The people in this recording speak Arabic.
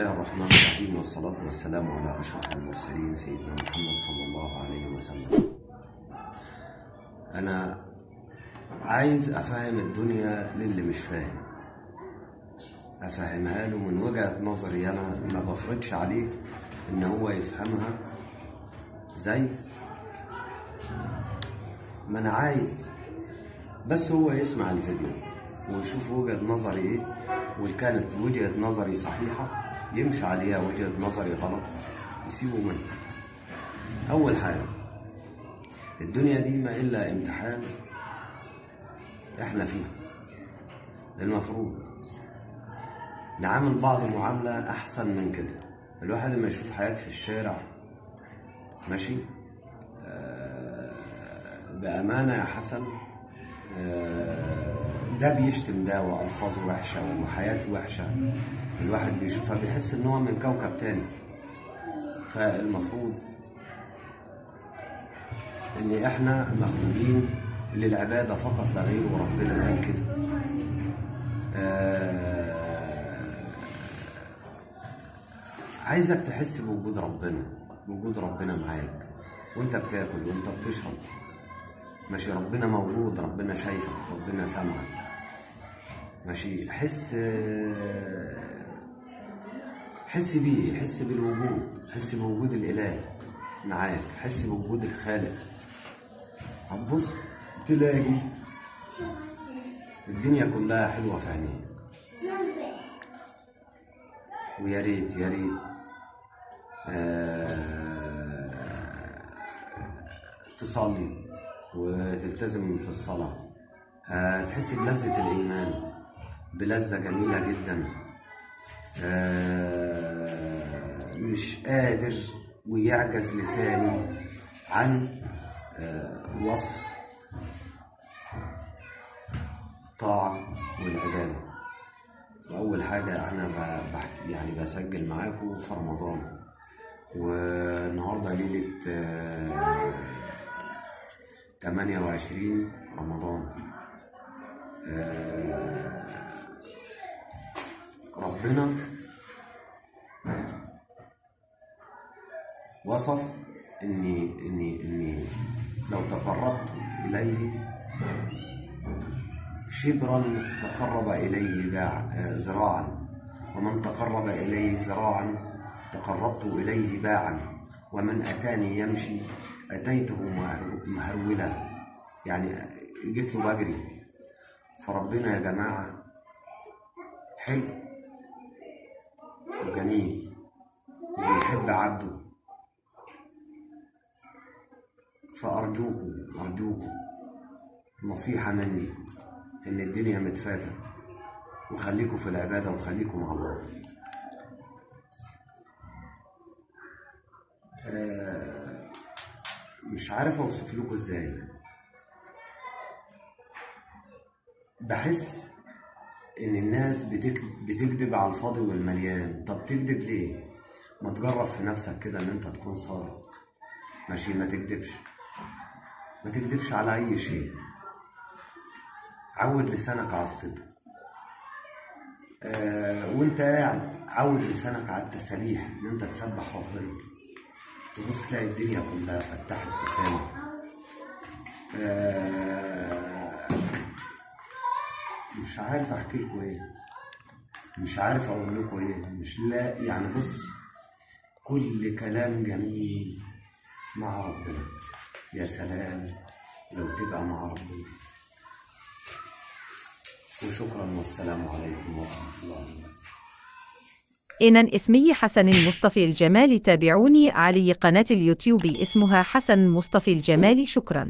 الله الرحمن الرحيم والصلاة والسلام على أشرف المرسلين سيدنا محمد صلى الله عليه وسلم أنا عايز أفهم الدنيا للي مش فاهم. أفهمها له من وجهة نظري أنا ما بفرضش عليه إن هو يفهمها. زي ما أنا عايز بس هو يسمع الفيديو ويشوف وجهة نظري إيه وإن كانت وجهة نظري صحيحة. يمشي عليها وجهة نظري غلط يسيبه منها أول حاجة الدنيا دي ما إلا امتحان إحنا فيها. المفروض. نعامل بعض معاملة أحسن من كده. الواحد لما يشوف حياة في الشارع ماشي؟ آه بأمانة يا حسن آه ده بيشتم ده وألفاظه وحشة وحياته وحشة. الواحد بيشوفها بيحس إن هو من كوكب تاني. فالمفروض إن إحنا مخلوقين للعبادة فقط لا غير وربنا قال كده. آه عايزك تحس بوجود ربنا بوجود ربنا معاك. وأنت بتاكل وأنت بتشرب. ماشي ربنا موجود ربنا شايفك ربنا سامعك. ماشي. حس حس بيه حس بالوجود حس بوجود الإله معاك حس بوجود الخالق. هتبص تلاقي الدنيا كلها حلوة في عينيك. ويا ريت يا ريت. آه تصلي وتلتزم في الصلاة. هتحس بلذة الإيمان. بلذة جميلة جدا. آه مش قادر ويعجز لساني عن آه وصف الطاعة والعبادة. وأول حاجة أنا يعني بسجل معاكم في رمضان. والنهاردة ليلة آه 28 رمضان. آه ربنا. وصف إني إني إني لو تقربت إليه شبرا تقرب إليه باع ذراعا ومن تقرب إليه ذراعا تقربت إليه باعا. ومن أتاني يمشي أتيته مهرولا يعني جيت له بجري. فربنا يا جماعة حلو. وجميل وبيحب عبده. فأرجوكم أرجوكم نصيحة مني إن الدنيا متفاتة. وخليكم في العبادة وخليكم مع الله. آه مش عارف أوصف لكم إزاي. بحس إن الناس بتكذب على الفاضي والمليان. طب تكذب ليه؟ ما تجرب في نفسك كده إن أنت تكون صادق. ماشي؟ ما تكذبش. ما تكذبش على أي شيء. عود لسانك على الصدق. آه وأنت قاعد عود لسانك على التسابيح إن أنت تسبح ربنا. تبص تلاقي الدنيا كلها فتحت قدامك. آه مش عارف أحكي لكم إيه. مش عارف أقول لكم إيه. مش لا يعني بص كل كلام جميل مع ربنا. يا سلام لو تبقى مع ربنا. وشكرا والسلام عليكم ورحمة الله. وبركاته إن اسمي حسن المصطفى الجمالي تابعوني على قناة اليوتيوب اسمها حسن مصطفى الجمالي شكرا.